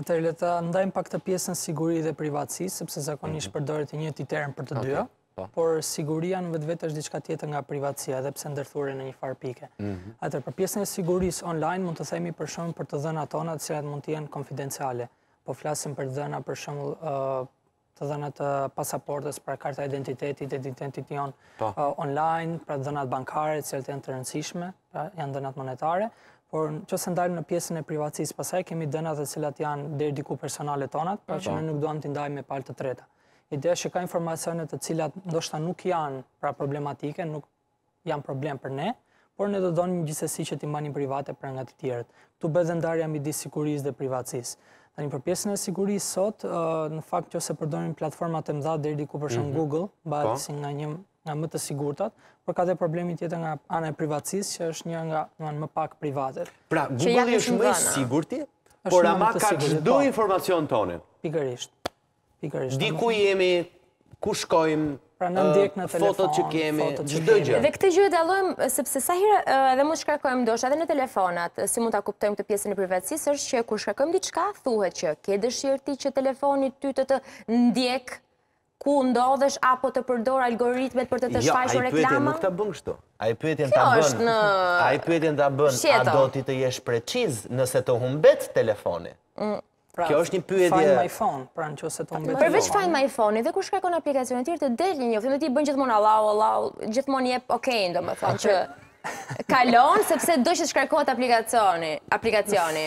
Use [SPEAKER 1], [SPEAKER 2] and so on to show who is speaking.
[SPEAKER 1] Atëherë le ta ndajmë pak këtë pjesën siguri dhe privatësi, sepse zakonisht mhm. përdoret i njëjti term për të dyja. Po. Por siguria në vetvete është diçka tjetër nga privatësia, edhe pse ndërthuren në një farë pike. Mhm. Atëherë për pjesën e sigurisë online mund të themi për shembull për të dhënat tona, të cilat mund të jenë konfidenciale. Po flasim për të dhëna për shembull të dhëna të pasaportës, pra karta e identitetit, identiteti jonë po. online, pra të dhënat bankare, të cilat janë të rëndësishme, pra janë të dhënat monetare, por në qoftë se ndajmë në pjesën e privatësisë, pastaj kemi të dhëna të cilat janë deri diku personale tonat, pra që po. ne nuk duam t'i ndajmë me palë të treta. Ideja është që ka informacione të cilat ndoshta nuk janë pra problematike, nuk janë problem për ne, por ne do të donim gjithsesi që t'i mbanim private për nga të tjerët. Këtu bëhet dhe ndarja midis sigurisë dhe privatësisë. Tani për pjesën e sigurisë sot, në fakt qoftë se përdoren platformat e mëdha deri diku për shembull mhm. Google, bëhet po. si nga një nga më të sigurtat, por ka dhe problemin tjetër nga ana e privatësisë që është një nga domethënë më pak privatet.
[SPEAKER 2] Pra, Google është më i sigurti, por ama ka çdo po. informacion tonë.
[SPEAKER 1] Pikërisht.
[SPEAKER 2] Di ku jemi, ku shkojmë, fotot që kemi, çdo gjë.
[SPEAKER 3] Dhe këtë gjë e dallojmë, sepse sa herë edhe mund të shkarkojmë ndoshta, edhe në telefonat, si mund ta kuptojmë këtë pjesën e privatësisë, është që kur shkarkojmë diçka, thuhet që ke dëshirë ti që telefoni ty të të ndjek, ku ndodhesh, apo të përdor algoritmet për të të shfaqur reklama? Jo, ai pyetjen
[SPEAKER 2] nuk ta bën kështu. Ai pyetjen ta bën, ai pyetjen ta bën, a do ti të jesh preciz nëse të humbet telefoni? Pra, Kjo është një pyetje.
[SPEAKER 1] Find my phone, pra në qoftë se të humbet
[SPEAKER 3] Përveç Find my phone, edhe kur shkarkon aplikacione të tjera të del një njoftim, dhe ti bën gjithmonë allow, allow, gjithmonë jep okay, domethënë që kalon, sepse do që të shkarkohet aplikacioni. aplikacioni.